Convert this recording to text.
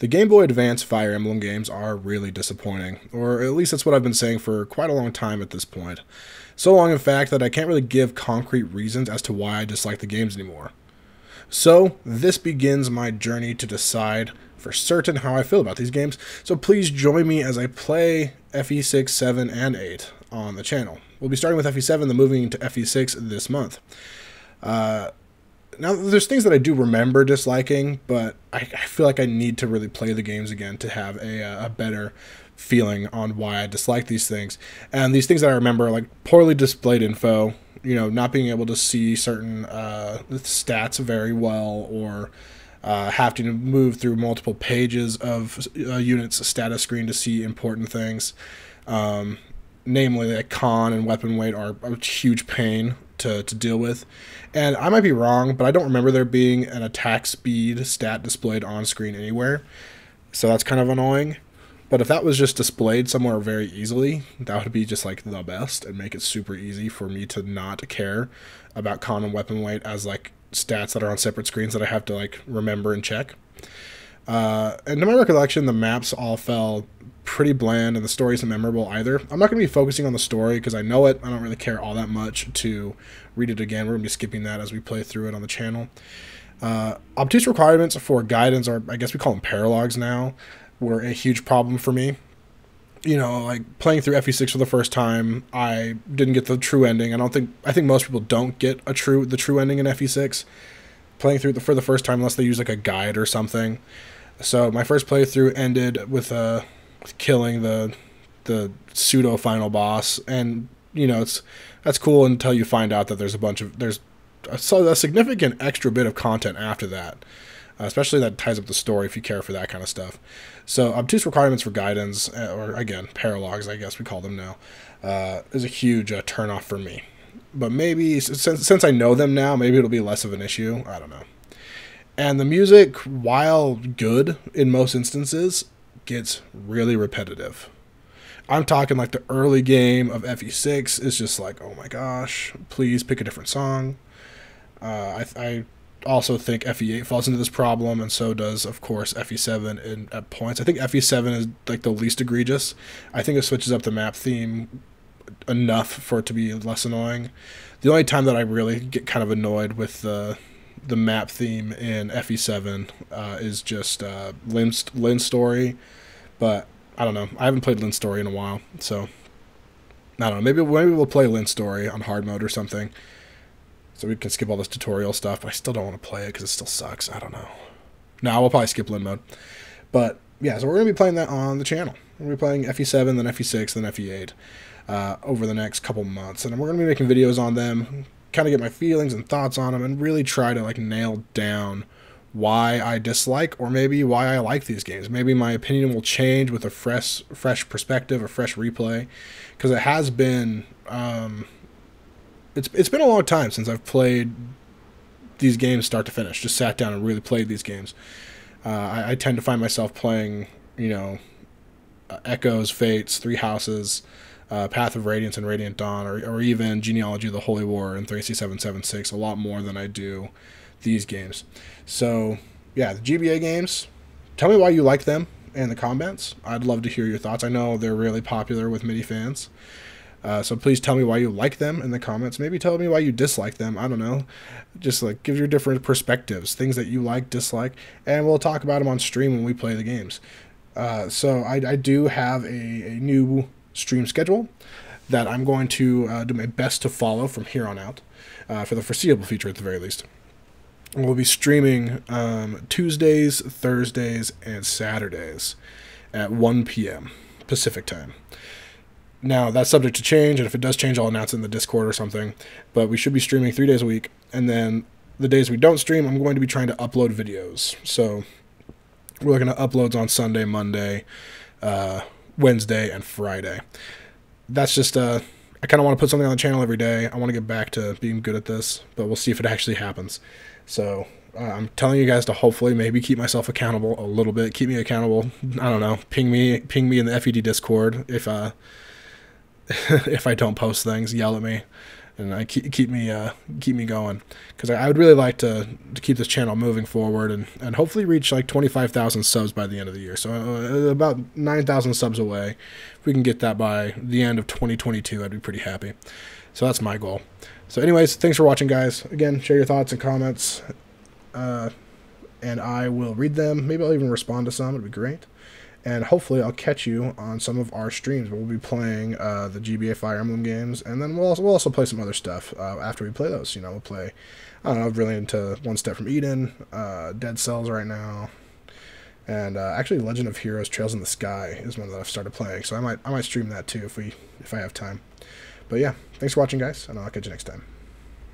The Game Boy Advance Fire Emblem games are really disappointing, or at least that's what I've been saying for quite a long time at this point. So long, in fact, that I can't really give concrete reasons as to why I dislike the games anymore. So, this begins my journey to decide for certain how I feel about these games, so please join me as I play FE6, 7, and 8 on the channel. We'll be starting with FE7, then moving to FE6 this month. Uh, now there's things that I do remember disliking, but I, I, feel like I need to really play the games again to have a, uh, a better feeling on why I dislike these things. And these things that I remember, are like poorly displayed info, you know, not being able to see certain uh, stats very well, or uh, having to move through multiple pages of a uh, unit's status screen to see important things. Um, namely, like con and weapon weight are a huge pain to, to deal with. And I might be wrong, but I don't remember there being an attack speed stat displayed on screen anywhere. So that's kind of annoying. But if that was just displayed somewhere very easily, that would be just like the best and make it super easy for me to not care about and weapon weight as like stats that are on separate screens that I have to like remember and check. Uh, and to my recollection, the maps all fell pretty bland and the story isn't memorable either. I'm not going to be focusing on the story because I know it. I don't really care all that much to read it again. We're going to be skipping that as we play through it on the channel. Uh, obtuse requirements for gaidens, or I guess we call them paralogs now, were a huge problem for me. You know, like playing through FE6 for the first time, I didn't get the true ending. I don't think I think most people don't get a true the true ending in FE6 playing through the, for the first time unless they use like a guide or something. So my first playthrough ended with uh, killing the the pseudo final boss, and you know it's that's cool until you find out that there's a bunch of there's a, a significant extra bit of content after that. Uh, especially that ties up the story if you care for that kind of stuff. So obtuse requirements for gaidens, uh, or again paralogs, I guess we call them now, uh, is a huge uh, turnoff for me. But maybe since since I know them now, maybe it'll be less of an issue. I don't know. And the music, while good in most instances, gets really repetitive. I'm talking like the early game of FE6 is just like, oh my gosh, please pick a different song. Uh, I, I also think FE8 falls into this problem, and so does, of course, FE7 in, at points. I think FE7 is like the least egregious. I think it switches up the map theme enough for it to be less annoying. The only time that I really get kind of annoyed with the the map theme in FE7 uh, is just uh, Lyn's, Lyn's story, but I don't know. I haven't played Lyn's story in a while, so I don't know. Maybe maybe we'll play Lyn's story on hard mode or something, so we can skip all this tutorial stuff. But I still don't want to play it because it still sucks. I don't know. No, we'll probably skip Lyn mode, but yeah. So we're gonna be playing that on the channel. We're playing FE7, then FE6, then FE8 uh, over the next couple months, and we're gonna be making videos on them kind of get my feelings and thoughts on them and really try to like nail down why I dislike or maybe why I like these games. Maybe my opinion will change with a fresh fresh perspective, a fresh replay, because it has been um, it's it's been a long time since I've played these games start to finish. Just sat down and really played these games. Uh, I, I, tend to find myself playing, you know, uh, Echoes, Fates, Three Houses uh, Path of Radiance and Radiant Dawn, or, or even Genealogy of the Holy War and Thracia 776 a lot more than I do these games. So, yeah, the GBA games, tell me why you like them and the comments. I'd love to hear your thoughts. I know they're really popular with MIDI fans. Uh, so please tell me why you like them in the comments. Maybe tell me why you dislike them. I don't know. Just like give your different perspectives, things that you like, dislike, and we'll talk about them on stream when we play the games. Uh, so I, I, do have a, a new stream schedule that I'm going to uh, do my best to follow from here on out uh, for the foreseeable future at the very least. We'll be streaming um, Tuesdays, Thursdays, and Saturdays at 1 p.m. Pacific time. Now, that's subject to change, and if it does change, I'll announce it in the Discord or something. But we should be streaming three days a week, and then the days we don't stream, I'm going to be trying to upload videos. So we're looking at uploads on Sunday, Monday, uh, Wednesday, and Friday. That's just uh, I kind of want to put something on the channel every day. I want to get back to being good at this, but we'll see if it actually happens. So uh, I'm telling you guys to hopefully maybe keep myself accountable a little bit. Keep me accountable. I don't know. Ping me, ping me in the FED Discord if uh if I don't post things. Yell at me. And I keep keep me uh, keep me going because I, I, would really like to, to keep this channel moving forward and, and hopefully reach like 25,000 subs by the end of the year. So uh, about 9,000 subs away. If we can get that by the end of 2022, I'd be pretty happy. So that's my goal. So, anyways, thanks for watching, guys. Again, share your thoughts and comments, uh, and I will read them. Maybe I'll even respond to some. It'd be great and hopefully I'll catch you on some of our streams. We'll be playing uh, the GBA Fire Emblem games, and then we'll also, we'll also play some other stuff uh, after we play those. You know, we'll play. I don't know. Really into One Step from Eden, uh, Dead Cells right now, and uh, actually Legend of Heroes: Trails in the Sky is one that I've started playing. So I might I might stream that too if we if I have time. But yeah, thanks for watching, guys, and I'll catch you next time.